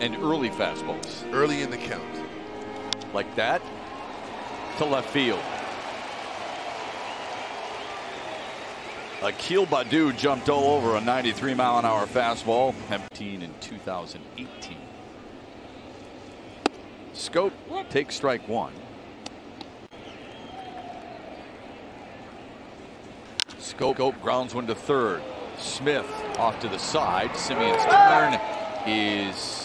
and early fastballs. Early in the count. Like that to left field. Akil Baddoo jumped all over a 93 mile an hour fastball. 17 in 2018. Schoop takes strike one. Schoop grounds one to third. Smith off to the side. Semien's turn ah! is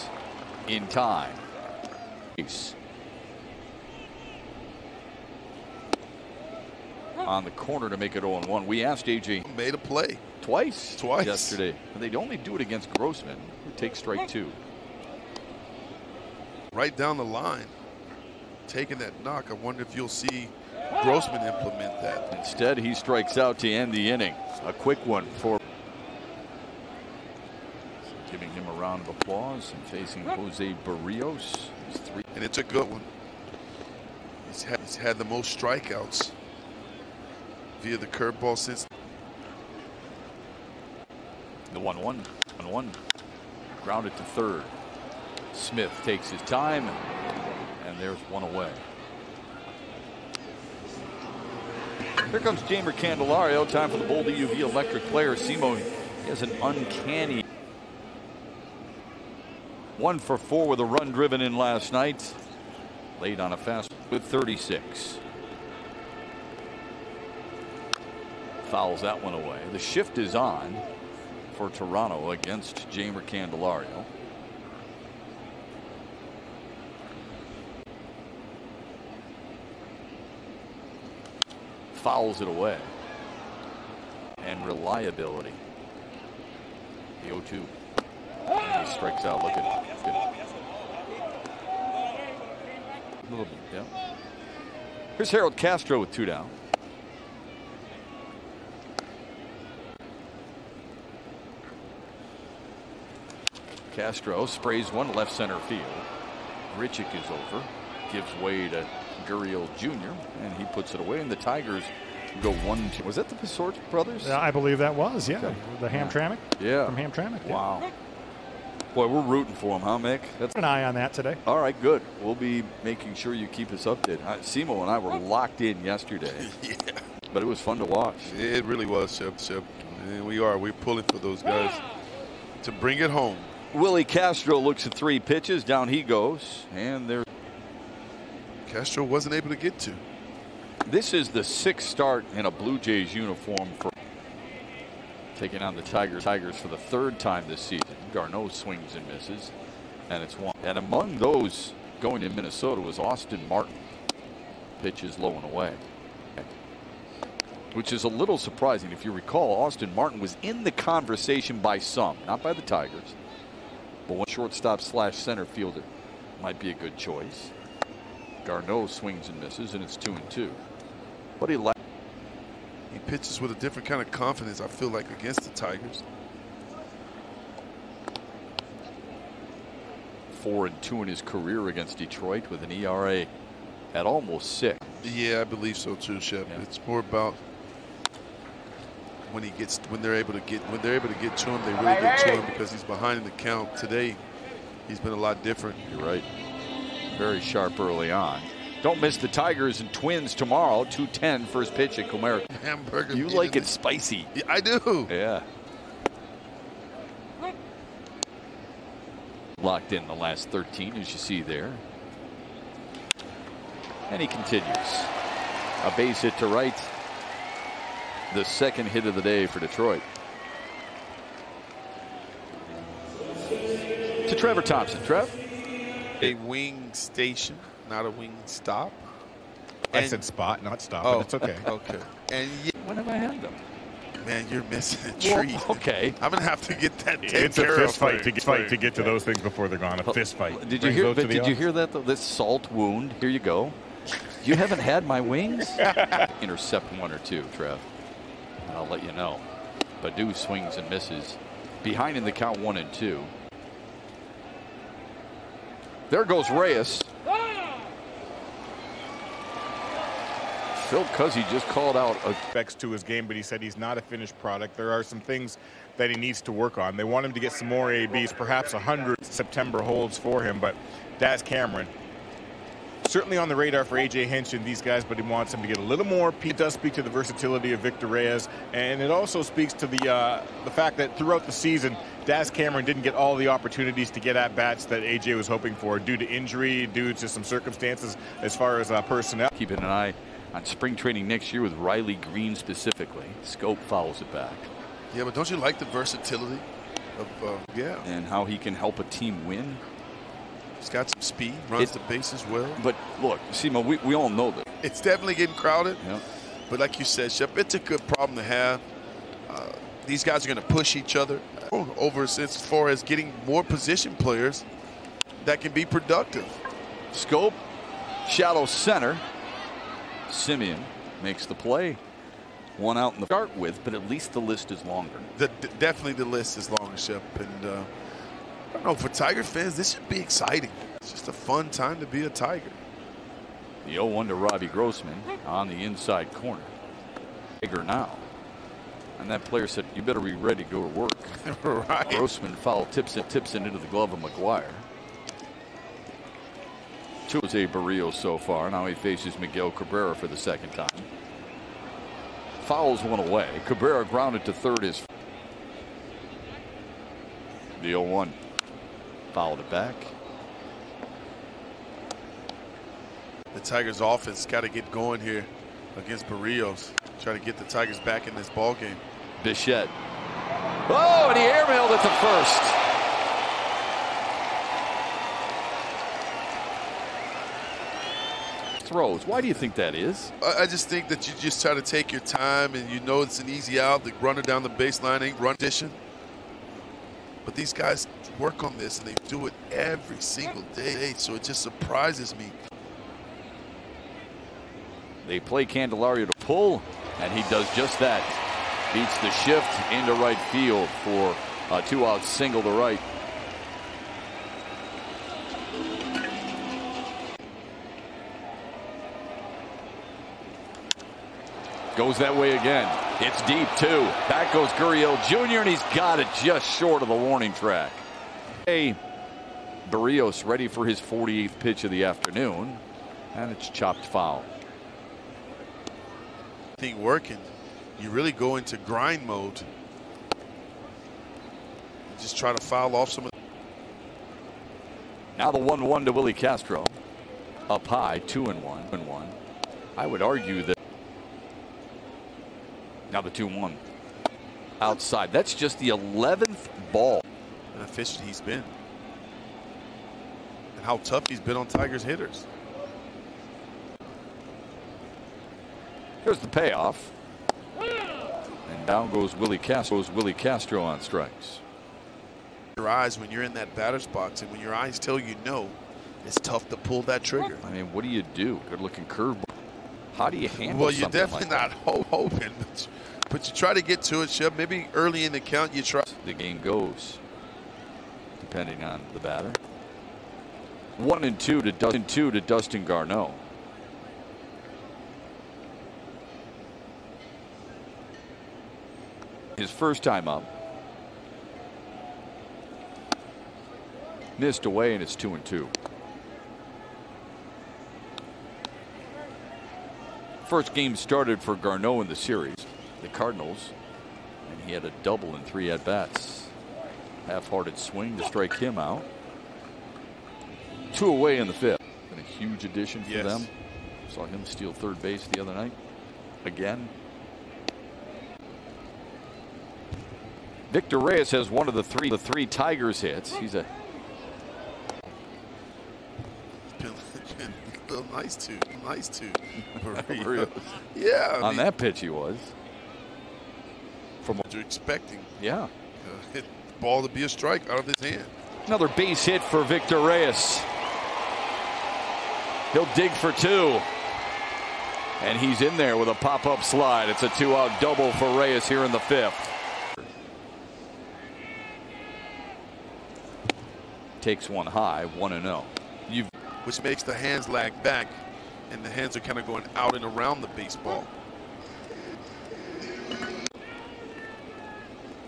in time. On the corner to make it 0 1. We asked AJ. Made a play. Twice. Twice. Yesterday. And they'd only do it against Grossman, who takes strike two. Right down the line. Taking that knock. I wonder if you'll see Grossman implement that. Instead, he strikes out to end the inning. A quick one for giving him a round of applause and facing Jose Berríos. And it's a good one. He's had, he's had the most strikeouts via the curveball since. The 1 1 1 1. Grounded to third. Smith takes his time, and there's one away. Here comes Jeimer Candelario. Time for the Bold UV electric player. Simo has an uncanny one for four with a run driven in last night. Laid on a fast with 36. Fouls that one away. The shift is on for Toronto against Jeimer Candelario. Fouls it away. And reliability. The 0 2. He strikes out looking good. A little bit, yeah. Here's Harold Castro with two down. Castro sprays one left center field. Grichuk is over. Gives way to Gurriel Jr. and he puts it away. And the Tigers go one. Two. Was that the Pasort brothers? Yeah, I believe that was, yeah. Okay. The Hamtramck. Yeah. From Hamtramck. yeah. Wow. Boy, we're rooting for him, huh, Mick? That's An eye on that today. all right. Good. We'll be making sure you keep us updated. Uh, Simo and I were locked in yesterday, Yeah. but it was fun to watch. It really was, Shep. Shep. And we are. We're pulling for those guys to bring it home. Willie Castro looks at three pitches. Down he goes, and there. Castro wasn't able to get to. This is the sixth start in a Blue Jays uniform for taking on the Tigers. Tigers for the third time this season. Garneau swings and misses, and it's one. And among those going to Minnesota was Austin Martin. Pitches low and away. Which is a little surprising. If you recall, Austin Martin was in the conversation by some, not by the Tigers. But one shortstop slash center fielder might be a good choice. Garneau swings and misses, and it's two and two. But he pitches with a different kind of confidence, I feel like, against the Tigers. four and two in his career against Detroit with an ERA at almost six. Yeah, I believe so too, Shep. Yeah. It's more about when he gets when they're able to get when they're able to get to him, they really get to him because he's behind in the count. Today, he's been a lot different. You're right. Very sharp early on. Don't miss the Tigers and Twins tomorrow, 210 first pitch at Comerica. Hamburger. You like it spicy. Yeah, I do. Yeah. Locked in the last 13, as you see there. And he continues. A base hit to right. The second hit of the day for Detroit. To Trevor Thompson. Trev? A wing station, not a wing stop. I And- said spot, not stop, Oh, it's okay. Okay. And yeah, When have I had them? man, you're missing a Well, okay. I'm gonna have to get that taken It's a fist fight to get, fight to get to those things before they're gone. A fist fight. Did you Brings hear? But the did you hear that? though? This salt wound. Here you go. You haven't had my wings. Intercept one or two, Trev. And I'll let you know. Baddoo swings and misses. Behind in the count, one and two. There goes Reyes. Oh, Phil Cuzzi just called out a Specs to his game, but he said he's not a finished product. There are some things that he needs to work on. They want him to get some more ABs, perhaps 100 September holds for him, but Daz Cameron certainly on the radar for AJ Hinch and these guys, but he wants him to get a little more. It does speak to the versatility of Victor Reyes, and it also speaks to the uh, the fact that throughout the season, Daz Cameron didn't get all the opportunities to get at bats that AJ was hoping for due to injury, due to some circumstances as far as uh, personnel. keeping an eye on spring training next year with Riley Greene specifically. Schoop follows it back. Yeah, but don't you like the versatility of, uh, yeah. And how he can help a team win. He's got some speed, runs It- the bases well. But look, Simo, we, we all know that. It's definitely getting crowded. Yeah. But like you said, Shep, it's a good problem to have. Uh, these guys are going to push each other over as far as getting more position players that can be productive. Schoop, shallow center. Semien makes the play. One out in the start with, but at least the list is longer. The, definitely the list is longer, Shep. And uh, I don't know, for Tiger fans, this should be exciting. It's just a fun time to be a Tiger. The 0 1 to Robbie Grossman on the inside corner. Tiger now. And that player said, You better be ready to go to work. right. Grossman foul tips it, tips it into the glove of McGuire. Two is a Berríos so far. Now he faces Miguel Cabrera for the second time. Fouls one away. Cabrera grounded to third is the 0 1. Fouled it back. The Tigers' offense got to get going here against Berríos. Try to get the Tigers back in this ball game. Bichette. Oh, and he airmailed it to first. Throws. Why do you think that is? I just think that you just try to take your time and you know it's an easy out. The runner down the baseline ain't run addition. But these guys work on this and they do it every single day. So it just surprises me. They play Candelario to pull, and he does just that. Beats the shift into right field for a two out single to right. Goes that way again. It's deep too. Back goes Gurriel Jr. and he's got it just short of the warning track. Hey, Berríos ready for his 48th pitch of the afternoon, and it's chopped foul. Thing working. You really go into grind mode. And just try to foul off some of Now the 1 1 to Willie Castro. Up high, 2 and 1 and 1. I would argue that. Now the 2 1. Outside. That's just the 11th ball. and efficient he's been. And how tough he's been on Tigers hitters. Here's the payoff. And down goes Willie Castro. Goes Willie Castro on strikes. Your eyes when you're in that batter's box and when your eyes tell you no, it's tough to pull that trigger. I mean, what do you do? Good looking curveball. How do you handle Well, you're definitely like not ho- hoping, but, but you try to get to it, Shep. Maybe early in the count you try. The game goes, depending on the batter. One and two to Dustin, two to Dustin Garneau. His first time up. Missed away and it's two and two. First game started for Garneau in the series, the Cardinals, and he had a double in three at bats. Half-hearted swing to strike him out. Two away in the fifth. Been a huge addition for Yes. them. Saw him steal third base the other night. Again. Victor Reyes has one of the three the three Tigers hits. He's a Been, been a little nice to, nice to. Berríos. yeah, I on mean, that pitch he was. From what you're expecting yeah. uh, hit the ball to be a strike out of his hand. Another base hit for Victor Reyes. He'll dig for two. And he's in there with a pop-up slide. It's a two-out double for Reyes here in the fifth. Takes one high, one and zero. You've which makes the hands lag back and the hands are kind of going out and around the baseball.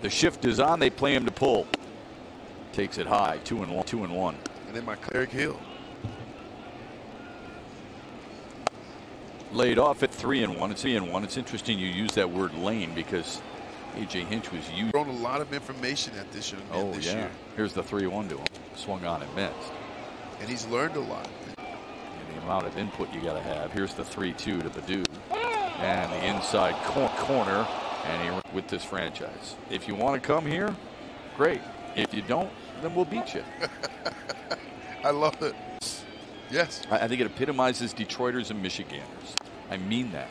The shift is on. They play him to pull. Takes it high. Two and one. Two and one. And then my Cleric Hill. Laid off at three and one. It's three and one. It's interesting you use that word lane because AJ Hinch was used. Thrown a lot of information at this young man Oh this yeah. year, Here's the three one to him. Swung on and missed. And he's learned a lot. And the amount of input you got to have. Here's the 3 2 to Baddoo. And the inside cor- corner. And he with this franchise. If you want to come here, great. If you don't, then we'll beat you. I love it. Yes, I, I think it epitomizes Detroiters and Michiganders. I mean that.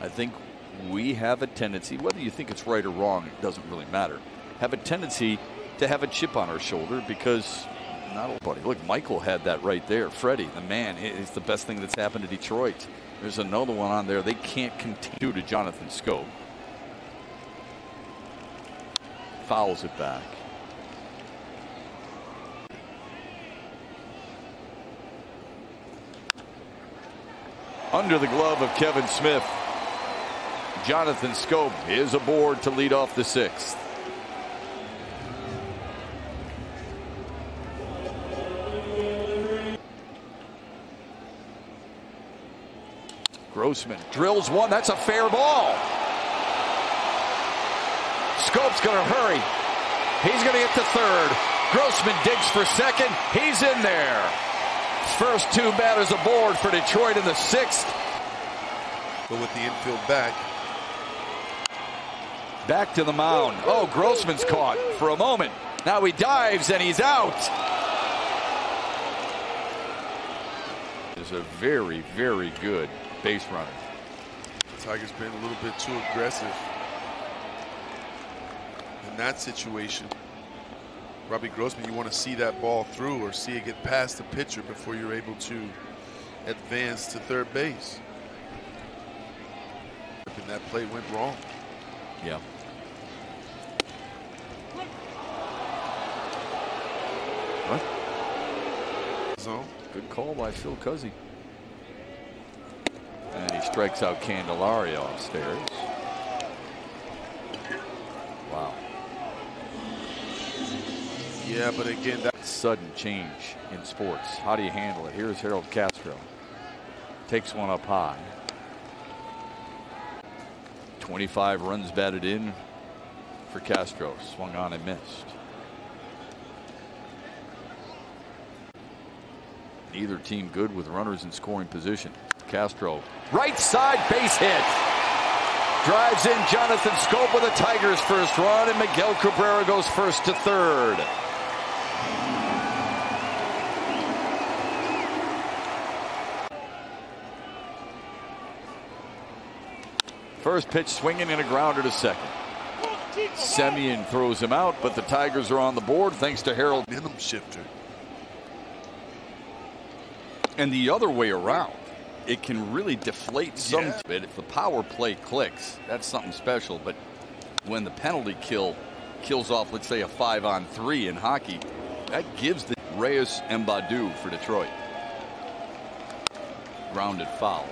I think we have a tendency, whether you think it's right or wrong, it doesn't really matter, have a tendency to have a chip on our shoulder because not. Look, Michael had that right there. Freddie, the man, is the best thing that's happened to Detroit. There's another one on there. They can't continue to Jonathan Schoop. Fouls it back. Under the glove of Kevin Smith. Jonathan Schoop is aboard to lead off the sixth. Grossman drills one. That's a fair ball. Schoop's going to hurry. He's going to get to third. Grossman digs for second. He's in there. First two batters aboard for Detroit in the sixth. but with the infield back, Back to the mound. Oh, Grossman's caught for a moment. Now he dives and he's out. Is a very, very good base runner. Tiger's been a little bit too aggressive in that situation. Robbie Grossman, you want to see that ball through or see it get past the pitcher before you're able to advance to third base. And that play went wrong. Yeah. What? Zone. Good call by Phil Cuzzi. Strikes out Candelario upstairs. Wow. Yeah, but again, that Sudden change in sports. How do you handle it? Here's Harold Castro. Takes one up high. 25 runs batted in for Castro. Swung on and missed. Neither team good with runners in scoring position. Castro, right side base hit. Drives in Jonathan Schoop with the Tigers' first run, and Miguel Cabrera goes first to third. First pitch swinging and a grounder to second. Semien throws him out, but the Tigers are on the board thanks to Harold. minimum shifter. And the other way around, it can really deflate some Yeah. bit. If the power play clicks, that's something special. But when the penalty kill kills off, let's say, a five on three in hockey, that gives the Reyes and Baddoo for Detroit. Grounded foul.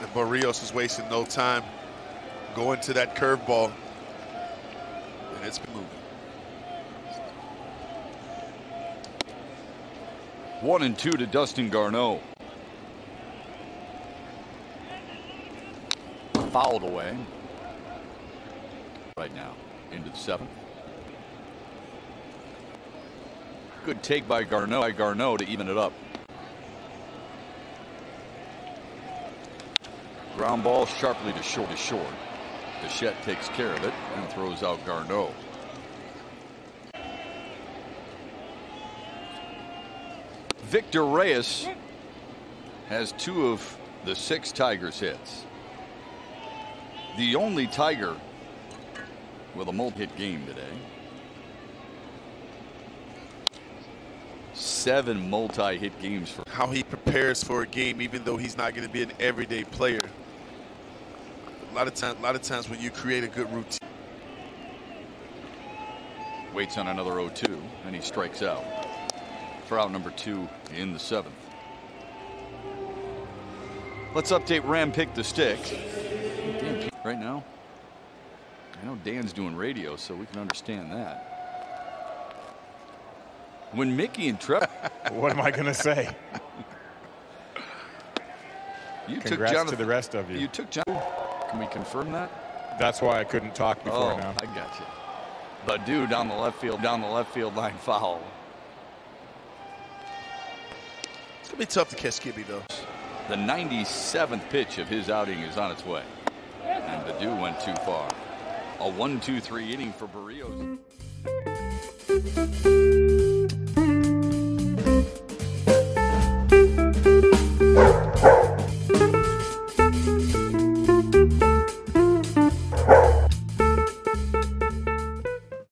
And Berríos is wasting no time going to that curveball. And it's been moving. One and two to Dustin Garneau. Fouled away. Right now, into the seventh. Good take by Garneau, by Garneau to even it up. Ground ball sharply to short to short. Bichette takes care of it and throws out Garneau. Victor Reyes has two of the six Tigers hits. The only Tiger with a multi-hit game today. Seven multi-hit games for How he prepares for a game, even though he's not going to be an everyday player. A lot of times, a lot of times when you create a good routine, waits on another 0-2 and he strikes out for out number two in the seventh. Let's update Ram Pick the Stick. Dan, right now, I know Dan's doing radio, so we can understand that. When Mickey and Trevor, What am I going to say? you took Congrats Jonathan, to the rest of you. You took John. Can we confirm that? That's why I couldn't talk before oh, now. I got you. But dude, down the left field, down the left field line foul. Gonna be tough to catch Gibby though. The 97th pitch of his outing is on its way. And the dew went too far. A 1 2 3 inning for Berríos.